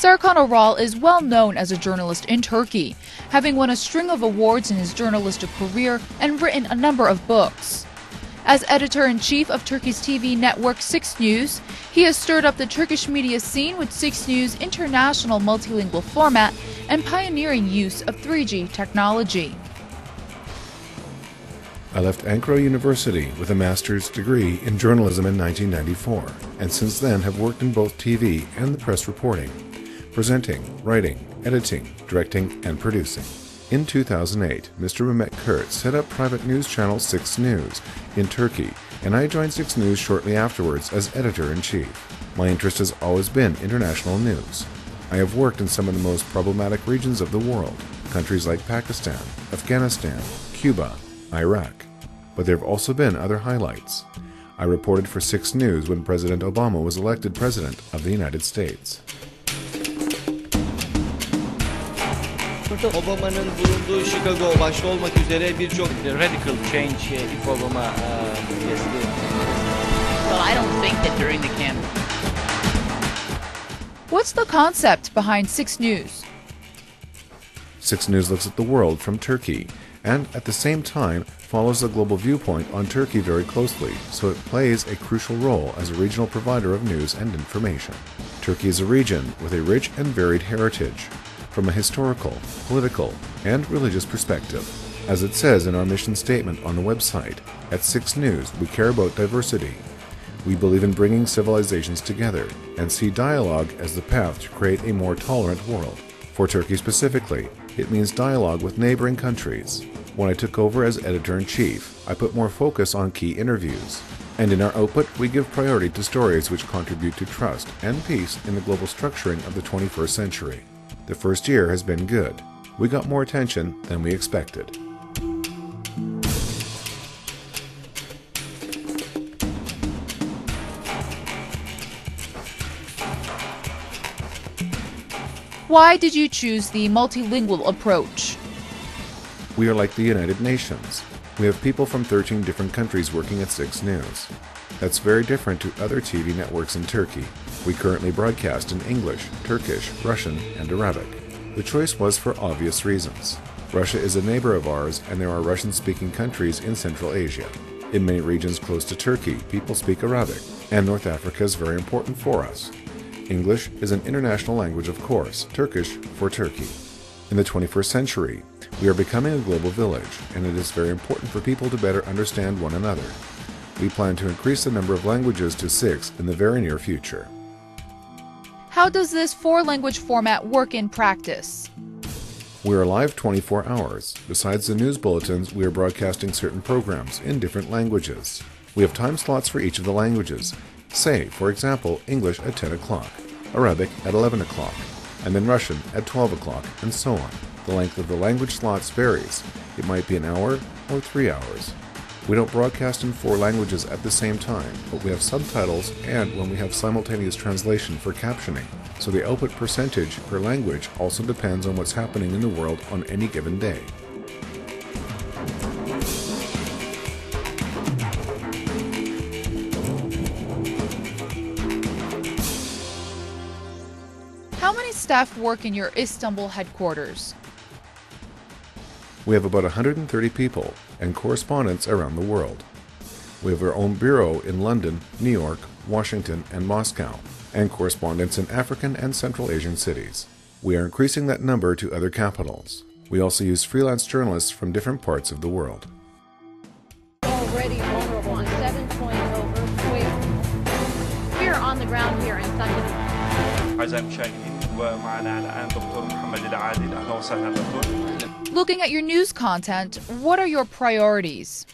Serkan Oral is well known as a journalist in Turkey, having won a string of awards in his journalistic career and written a number of books. As editor in chief of Turkey's TV network 6 News, he has stirred up the Turkish media scene with 6 News' international multilingual format and pioneering use of 3G technology. I left Ankara University with a master's degree in journalism in 1994, and since then have worked in both TV and the press reporting, presenting, writing, editing, directing, and producing. In 2008, Mr. Mehmet Kurt set up private news channel 6 News in Turkey, and I joined 6 News shortly afterwards as editor-in-chief. My interest has always been international news. I have worked in some of the most problematic regions of the world, countries like Pakistan, Afghanistan, Cuba, Iraq. But there have also been other highlights. I reported for 6 News when President Obama was elected President of the United States. Obama'nın bulunduğu Chicago başta olmak üzere birçok radical change if Obama uh, gets the Well, I don't think that during the campaign. What's the concept behind 6 News? 6 News looks at the world from Turkey and at the same time follows the global viewpoint on Turkey very closely, so it plays a crucial role as a regional provider of news and information. Turkey is a region with a rich and varied heritage, from a historical, political, and religious perspective. As it says in our mission statement on the website, at 6 News we care about diversity. We believe in bringing civilizations together and see dialogue as the path to create a more tolerant world. For Turkey specifically, it means dialogue with neighboring countries. When I took over as editor in chief, I put more focus on key interviews. And in our output, we give priority to stories which contribute to trust and peace in the global structuring of the 21st century. The first year has been good. We got more attention than we expected. Why did you choose the multilingual approach? We are like the United Nations. We have people from 13 different countries working at 6 News. That's very different to other TV networks in Turkey. We currently broadcast in English, Turkish, Russian, and Arabic. The choice was for obvious reasons. Russia is a neighbor of ours, and there are Russian speaking countries in Central Asia. In many regions close to Turkey, people speak Arabic, and North Africa is very important for us. English is an international language, of course, Turkish for Turkey. In the 21st century, we are becoming a global village, and it is very important for people to better understand one another. We plan to increase the number of languages to six in the very near future. How does this four language format work in practice? We are live 24 hours. Besides the news bulletins, we are broadcasting certain programs in different languages. We have time slots for each of the languages. Say, for example, English at 10 o'clock, Arabic at 11 o'clock, and then Russian at 12 o'clock, and so on. The length of the language slots varies. It might be an hour or three hours. We don't broadcast in four languages at the same time, but we have subtitles and when we have simultaneous translation for captioning. So the output percentage per language also depends on what's happening in the world on any given day. How many staff work in your Istanbul headquarters? We have about 130 people and correspondents around the world. We have our own bureau in London, New York, Washington, and Moscow, and correspondents in African and Central Asian cities. We are increasing that number to other capitals. We also use freelance journalists from different parts of the world. Already vulnerable and seven point over. We're on the ground here in Thunder. President Chang ومعنا الآن دكتور محمد العادل أهلا وسهلا دكتور Looking at your news content, what are your priorities?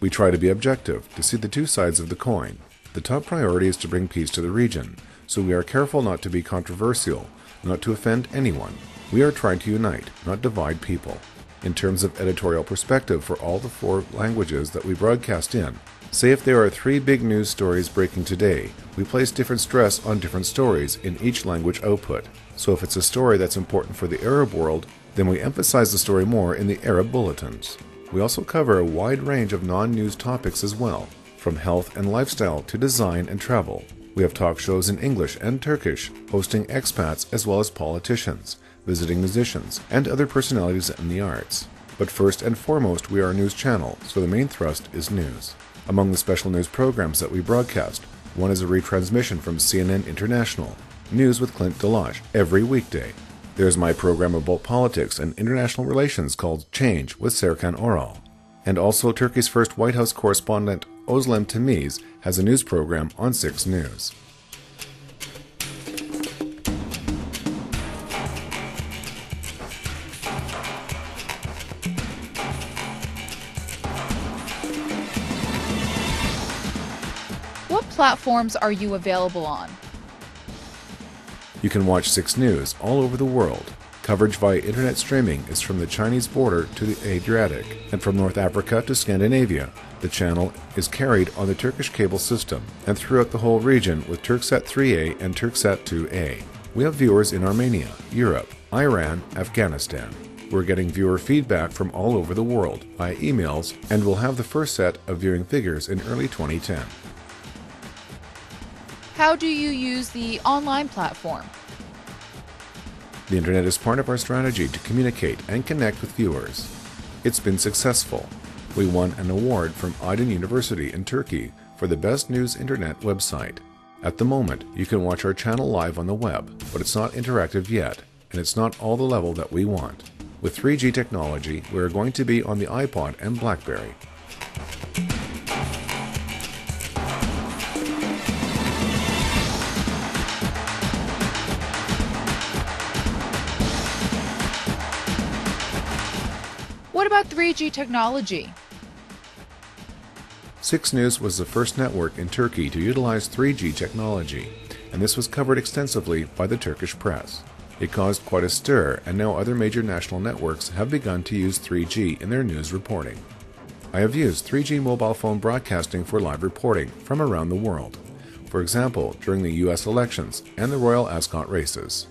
We try to be objective, to see the two sides of the coin. The top priority is to bring peace to the region, so we are careful not to be controversial, not to offend anyone. We are trying to unite, not divide people. In terms of editorial perspective for all the four languages that we broadcast in, say if there are three big news stories breaking today, we place different stress on different stories in each language output. So if it's a story that's important for the Arab world, then we emphasize the story more in the Arab bulletins. We also cover a wide range of non news topics as well, from health and lifestyle to design and travel. We have talk shows in English and Turkish, hosting expats as well as politicians, visiting musicians, and other personalities in the arts. But first and foremost, we are a news channel, so the main thrust is news. Among the special news programs that we broadcast, one is a retransmission from CNN International, News with Clint Delage, every weekday. There's my program about politics and international relations called Change with Serkan Oral. And also Turkey's first White House correspondent, Özlem Temiz, has a news program on 6 News. Platforms are you available on? You can watch 6 News all over the world. Coverage via internet streaming is from the Chinese border to the Adriatic, and from North Africa to Scandinavia. The channel is carried on the Turkish cable system and throughout the whole region with Turksat 3A and Turksat 2A. We have viewers in Armenia, Europe, Iran, Afghanistan. We're getting viewer feedback from all over the world via emails, and we'll have the first set of viewing figures in early 2010. How do you use the online platform? The internet is part of our strategy to communicate and connect with viewers. It's been successful. We won an award from Aydın University in Turkey for the best news internet website. At the moment, you can watch our channel live on the web, but it's not interactive yet, and it's not all the level that we want. With 3G technology, we are going to be on the iPod and Blackberry. What about 3G technology? 6 News was the first network in Turkey to utilize 3G technology, and this was covered extensively by the Turkish press. It caused quite a stir, and now other major national networks have begun to use 3G in their news reporting. I have used 3G mobile phone broadcasting for live reporting from around the world. For example, during the US elections and the Royal Ascot races.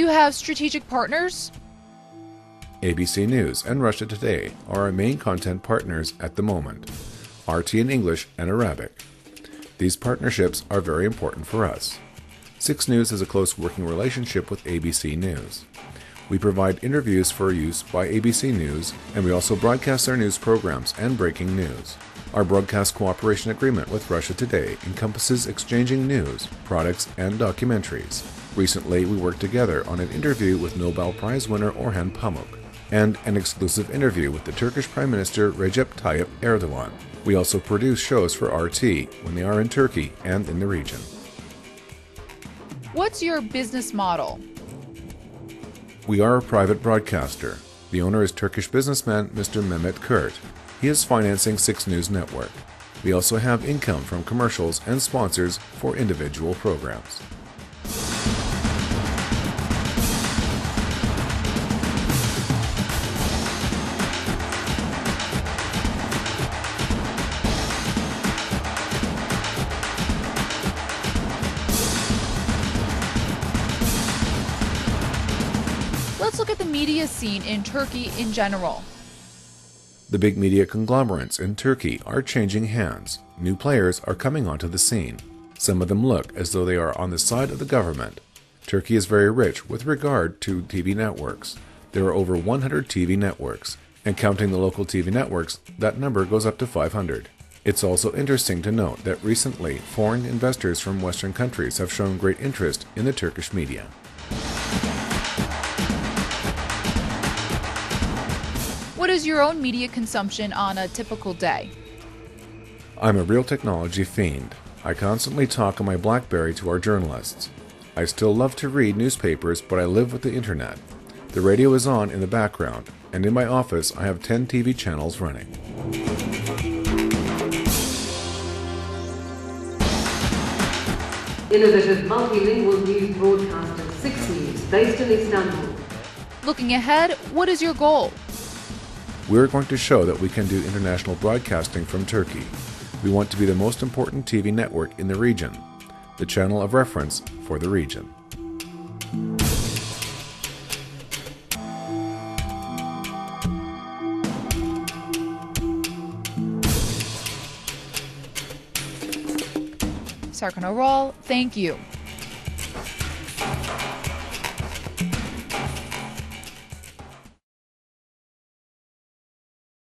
You have strategic partners? ABC News and Russia Today are our main content partners at the moment, RT in English and Arabic. These partnerships are very important for us. 6 News has a close working relationship with ABC News. We provide interviews for use by ABC News, and we also broadcast our news programs and breaking news. Our broadcast cooperation agreement with Russia Today encompasses exchanging news, products, and documentaries. Recently, we worked together on an interview with Nobel Prize winner Orhan Pamuk and an exclusive interview with the Turkish Prime Minister Recep Tayyip Erdogan. We also produce shows for RT when they are in Turkey and in the region. What's your business model? We are a private broadcaster. The owner is Turkish businessman Mr. Mehmet Kurt. He is financing 6 News Network. We also have income from commercials and sponsors for individual programs. Let's look at the media scene in Turkey in general. The big media conglomerates in Turkey are changing hands. New players are coming onto the scene. Some of them look as though they are on the side of the government. Turkey is very rich with regard to TV networks. There are over 100 TV networks, and counting the local TV networks, that number goes up to 500. It's also interesting to note that recently foreign investors from Western countries have shown great interest in the Turkish media. Is your own media consumption on a typical day? I'm a real technology fiend. I constantly talk on my Blackberry to our journalists. I still love to read newspapers, but I live with the internet. The radio is on in the background, and in my office I have 10 TV channels running. Innovative multilingual news broadcaster 6 News based in Istanbul. Looking ahead, what is your goal? We're going to show that we can do international broadcasting from Turkey. We want to be the most important TV network in the region, the channel of reference for the region. Serkan Oral, thank you.